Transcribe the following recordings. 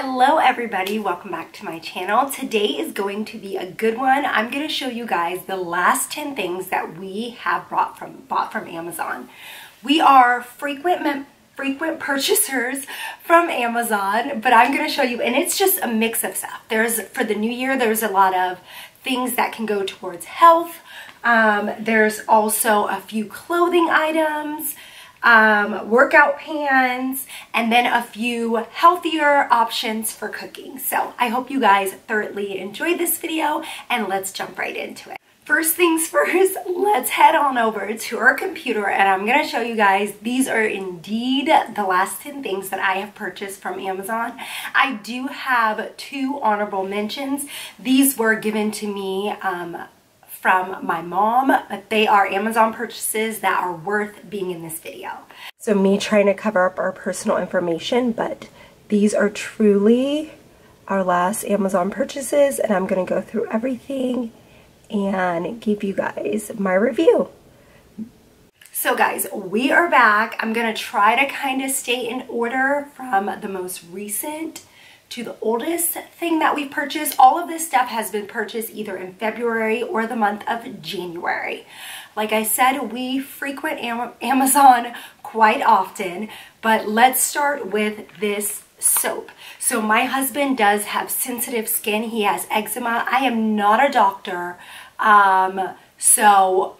Hello everybody, welcome back to my channel. Today is going to be a good one. I'm going to show you guys the last 10 things that we have brought from bought from Amazon. We are frequent frequent purchasers from Amazon, but I'm going to show you and it's just a mix of stuff. There's for the new year there's a lot of things that can go towards health. Um, there's also a few clothing items, um, workout pants, and then a few healthier options for cooking. So I hope you guys thoroughly enjoyed this video and let's jump right into it. First things first, let's head on over to our computer and I'm to show you guys, these are indeed the last 10 things that I have purchased from Amazon. I do have two honorable mentions. These were given to me um, from my mom, but they are Amazon purchases that are worth being in this video. So me trying to cover up our personal information, but these are truly our last Amazon purchases and I'm going to go through everything and give you guys my review. So guys, we are back. I'm going to try to kind of stay in order from the most recent to the oldest thing that we purchased. All of this stuff has been purchased either in February or the month of January. Like I said, we frequent Amazon quite often, but let's start with this soap. So my husband does have sensitive skin. He has eczema. I am not a doctor. Um, so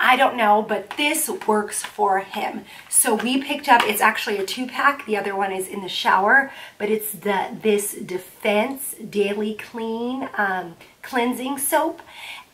I don't know, but this works for him. So we picked up, it's actually a two pack. The other one is in the shower, but it's the this Defense Daily Clean um, Cleansing Soap.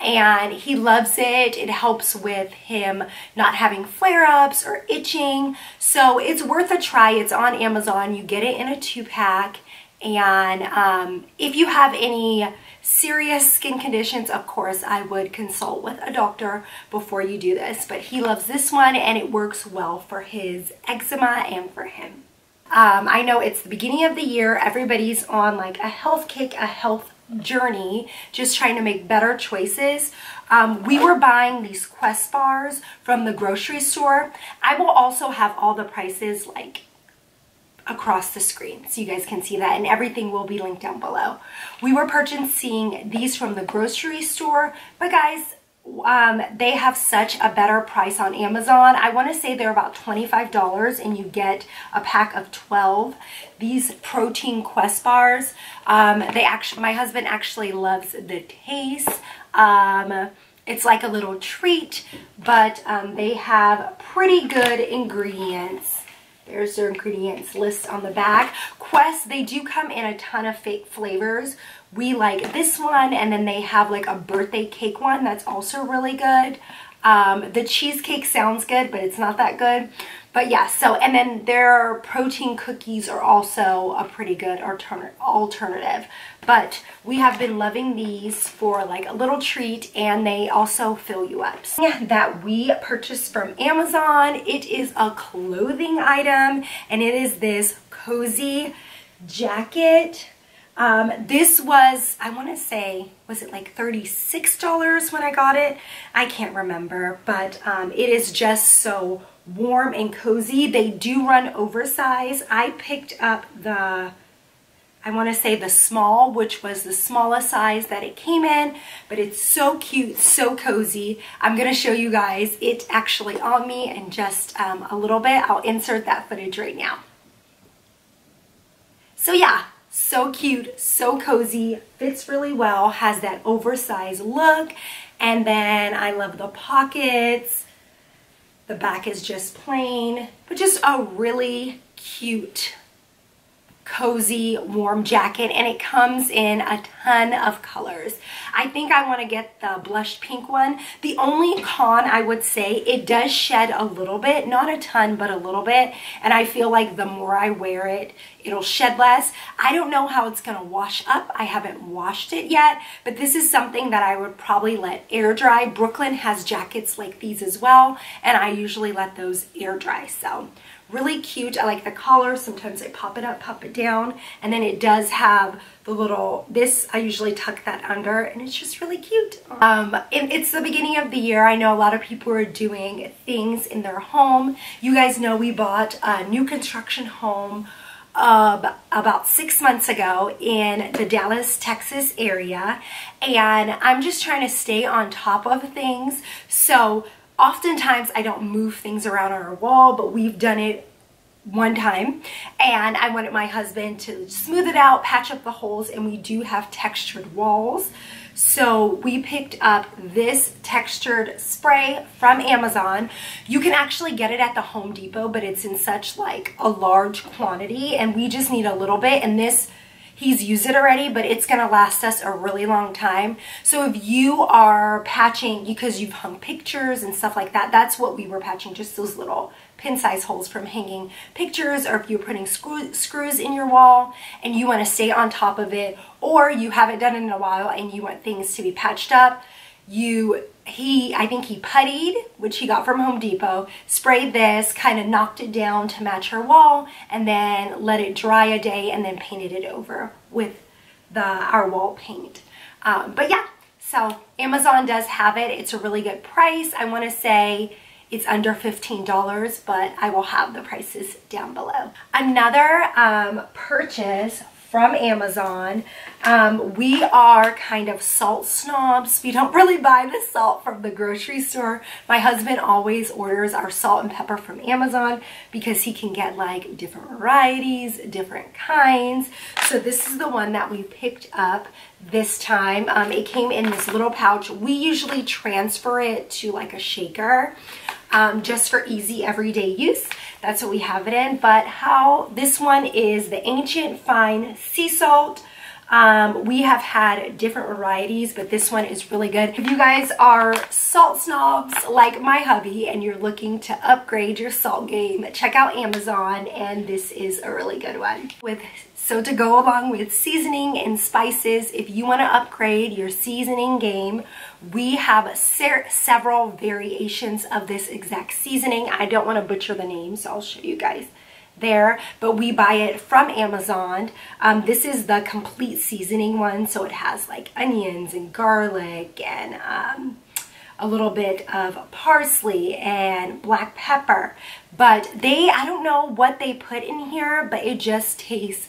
And he loves it. It helps with him not having flare-ups or itching. So it's worth a try. It's on Amazon. You get it in a two pack. And um, if you have any serious skin conditions, of course, I would consult with a doctor before you do this. But he loves this one and it works well for his eczema and for him. Um, I know it's the beginning of the year. Everybody's on like a health kick, a health journey, just trying to make better choices. Um, we were buying these Quest bars from the grocery store. I will also have all the prices like across the screen so you guys can see that and everything will be linked down below. We were purchasing these from the grocery store, but guys, um, they have such a better price on Amazon. I want to say they're about $25 and you get a pack of 12. These protein quest bars, um, they actually, my husband actually loves the taste. Um, it's like a little treat, but um, they have pretty good ingredients. There's their ingredients list on the back. Quest, they do come in a ton of fake flavors. We like this one, and then they have like a birthday cake one that's also really good. Um, the cheesecake sounds good, but it's not that good. But yeah, so, and then their protein cookies are also a pretty good alternative. But we have been loving these for like a little treat and they also fill you up. That we purchased from Amazon. It is a clothing item and it is this cozy jacket um, this was, I want to say, was it like $36 when I got it? I can't remember, but um, it is just so warm and cozy. They do run oversized. I picked up the, I want to say the small, which was the smallest size that it came in, but it's so cute, so cozy. I'm going to show you guys it actually on me in just um, a little bit. I'll insert that footage right now. So yeah, so cute, so cozy, fits really well, has that oversized look. And then I love the pockets. The back is just plain, but just a really cute cozy warm jacket and it comes in a ton of colors. I think I want to get the blush pink one. The only con I would say it does shed a little bit, not a ton but a little bit and I feel like the more I wear it it'll shed less. I don't know how it's going to wash up. I haven't washed it yet but this is something that I would probably let air dry. Brooklyn has jackets like these as well and I usually let those air dry so really cute. I like the collar. Sometimes I pop it up, pop it down. And then it does have the little, this, I usually tuck that under and it's just really cute. Um, it's the beginning of the year. I know a lot of people are doing things in their home. You guys know we bought a new construction home uh, about six months ago in the Dallas, Texas area. And I'm just trying to stay on top of things. So oftentimes I don't move things around on our wall, but we've done it one time and I wanted my husband to smooth it out, patch up the holes, and we do have textured walls. So we picked up this textured spray from Amazon. You can actually get it at the Home Depot, but it's in such like a large quantity and we just need a little bit. And this, he's used it already, but it's gonna last us a really long time. So if you are patching, because you've hung pictures and stuff like that, that's what we were patching, just those little pin size holes from hanging pictures or if you're putting screw, screws in your wall and you want to stay on top of it or you haven't done it in a while and you want things to be patched up you he I think he puttied which he got from Home Depot sprayed this kind of knocked it down to match her wall and then let it dry a day and then painted it over with the our wall paint. Um, but yeah so Amazon does have it. It's a really good price. I want to say it's under $15, but I will have the prices down below. Another um, purchase from Amazon. Um, we are kind of salt snobs. We don't really buy the salt from the grocery store. My husband always orders our salt and pepper from Amazon because he can get like different varieties, different kinds. So this is the one that we picked up this time. Um, it came in this little pouch. We usually transfer it to like a shaker um, just for easy everyday use. That's what we have it in. But how this one is the Ancient Fine Sea Salt. Um, we have had different varieties, but this one is really good. If you guys are salt snobs like my hubby and you're looking to upgrade your salt game, check out Amazon and this is a really good one. With so to go along with seasoning and spices, if you want to upgrade your seasoning game, we have several variations of this exact seasoning. I don't want to butcher the name, so I'll show you guys there, but we buy it from Amazon. Um, this is the complete seasoning one, so it has like onions and garlic and um, a little bit of parsley and black pepper. But they, I don't know what they put in here, but it just tastes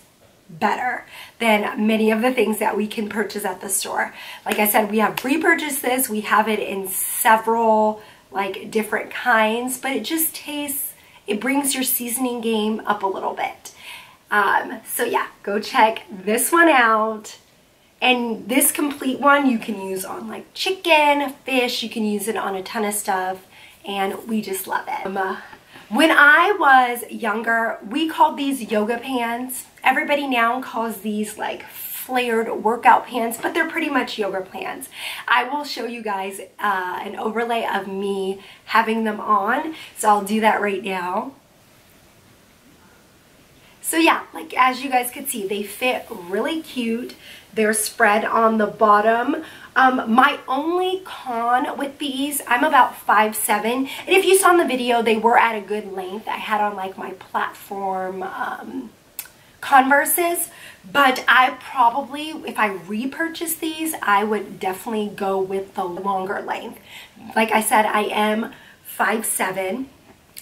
better than many of the things that we can purchase at the store. Like I said, we have repurchased this. We have it in several like different kinds, but it just tastes, it brings your seasoning game up a little bit. Um, so yeah, go check this one out. And this complete one you can use on like chicken, fish, you can use it on a ton of stuff and we just love it. Um, when I was younger, we called these yoga pants. Everybody now calls these like flared workout pants, but they're pretty much yoga pants. I will show you guys uh, an overlay of me having them on. So I'll do that right now. So yeah, like as you guys could see, they fit really cute. They're spread on the bottom. Um, my only con with these, I'm about five seven, and if you saw in the video, they were at a good length. I had on like my platform um, Converses, but I probably, if I repurchase these, I would definitely go with the longer length. Like I said, I am five seven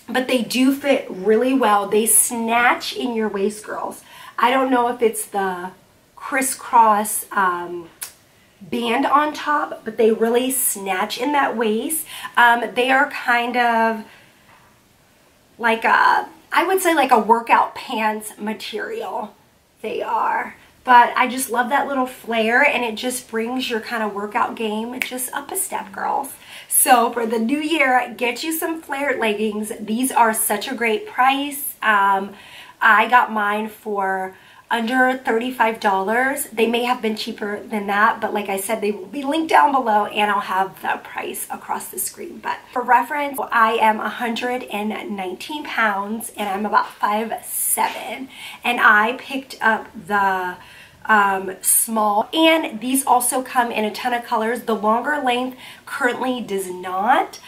but they do fit really well. They snatch in your waist, girls. I don't know if it's the crisscross um, band on top, but they really snatch in that waist. Um, they are kind of like a, I would say like a workout pants material. They are. But I just love that little flare and it just brings your kind of workout game just up a step, girls. So for the new year, get you some flared leggings. These are such a great price. Um, I got mine for under $35. They may have been cheaper than that, but like I said, they will be linked down below and I'll have the price across the screen. But for reference, I am 119 pounds and I'm about 5'7". And I picked up the um, small and these also come in a ton of colors. The longer length currently does not,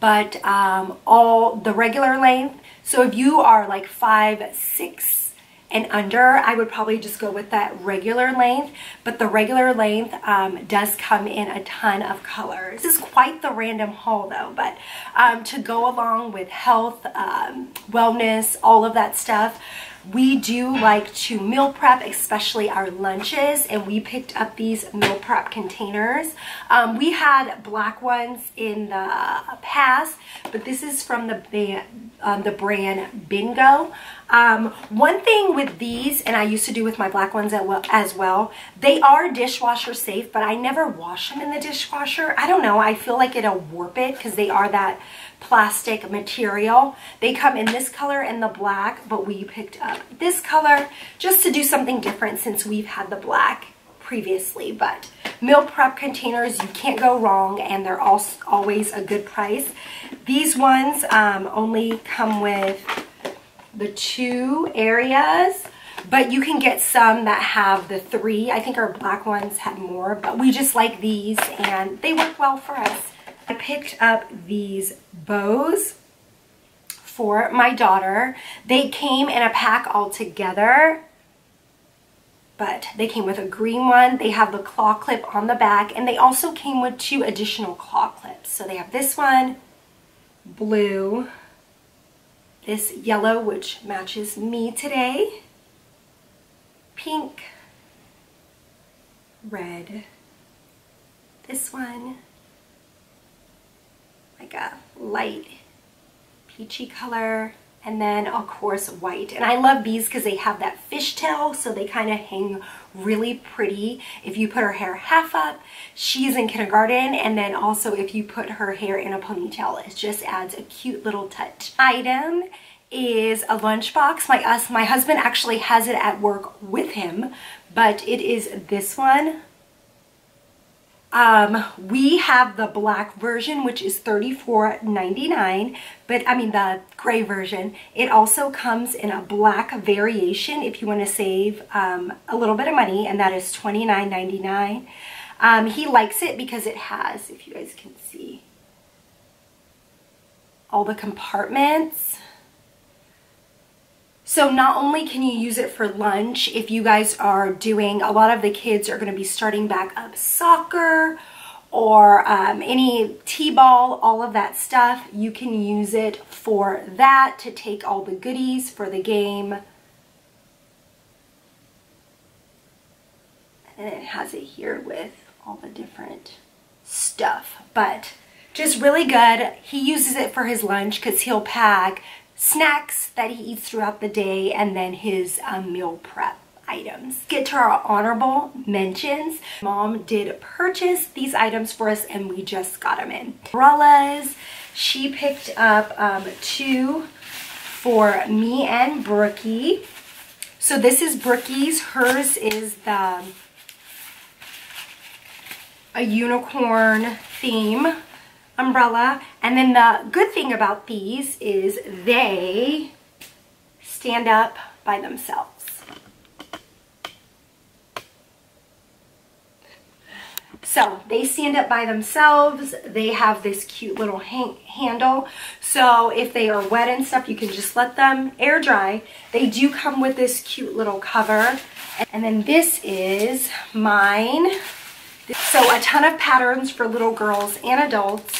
but um, all the regular length. So if you are like five, six, and under, I would probably just go with that regular length, but the regular length um, does come in a ton of colors. This is quite the random haul though, but um, to go along with health, um, wellness, all of that stuff, we do like to meal prep, especially our lunches, and we picked up these meal prep containers. Um, we had black ones in the past, but this is from the, um, the brand Bingo. Um, one thing with these, and I used to do with my black ones as well, they are dishwasher safe, but I never wash them in the dishwasher. I don't know, I feel like it'll warp it because they are that plastic material. They come in this color and the black, but we picked up this color just to do something different since we've had the black previously. But meal prep containers, you can't go wrong and they're also always a good price. These ones um, only come with the two areas but you can get some that have the three. I think our black ones had more, but we just like these and they work well for us. I picked up these bows for my daughter. They came in a pack all together, but they came with a green one. They have the claw clip on the back, and they also came with two additional claw clips. So they have this one, blue, this yellow, which matches me today, pink, red, this one, like a light peachy color and then of course white. And I love these because they have that fishtail so they kind of hang really pretty. If you put her hair half up she's in kindergarten and then also if you put her hair in a ponytail it just adds a cute little touch. Item is a lunchbox. My us my husband actually has it at work with him but it is this one um, we have the black version, which is $34.99, but I mean the gray version. It also comes in a black variation if you want to save um, a little bit of money, and that is $29.99. Um, he likes it because it has, if you guys can see, all the compartments. So not only can you use it for lunch if you guys are doing, a lot of the kids are going to be starting back up soccer or um, any t-ball, all of that stuff. You can use it for that to take all the goodies for the game. And it has it here with all the different stuff. But just really good. He uses it for his lunch because he'll pack snacks that he eats throughout the day, and then his um, meal prep items. Get to our honorable mentions. Mom did purchase these items for us and we just got them in. Umbrellas, she picked up um, two for me and Brookie. So this is Brookie's. Hers is the a unicorn theme umbrella. And then the good thing about these is they stand up by themselves. So they stand up by themselves. They have this cute little handle. So if they are wet and stuff, you can just let them air dry. They do come with this cute little cover. And then this is mine. So a ton of patterns for little girls and adults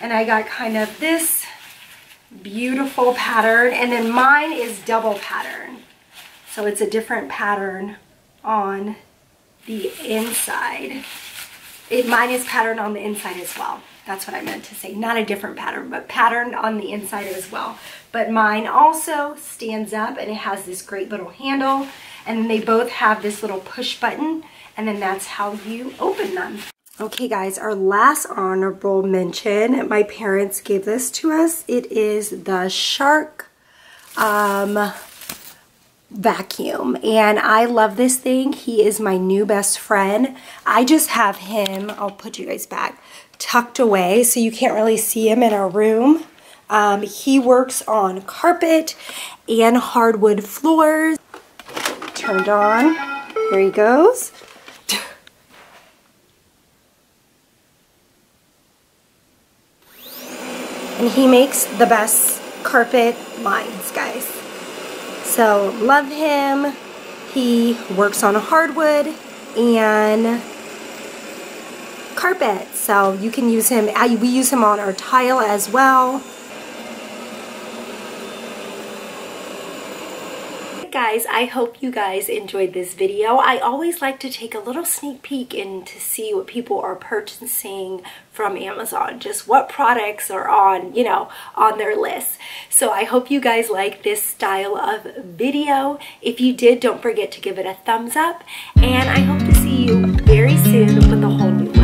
and I got kind of this beautiful pattern and then mine is double pattern. So it's a different pattern on the inside. It mine is patterned on the inside as well. That's what I meant to say. Not a different pattern but patterned on the inside as well. But mine also stands up and it has this great little handle and they both have this little push button and then that's how you open them Okay guys, our last honorable mention, my parents gave this to us. It is the Shark um, vacuum and I love this thing. He is my new best friend. I just have him, I'll put you guys back, tucked away so you can't really see him in our room. Um, he works on carpet and hardwood floors. Turned on, here he goes. And he makes the best carpet lines, guys. So love him. He works on hardwood and carpet. So you can use him, we use him on our tile as well. Guys, I hope you guys enjoyed this video. I always like to take a little sneak peek in to see what people are purchasing from Amazon, just what products are on, you know, on their list. So I hope you guys like this style of video. If you did, don't forget to give it a thumbs up. And I hope to see you very soon with a whole new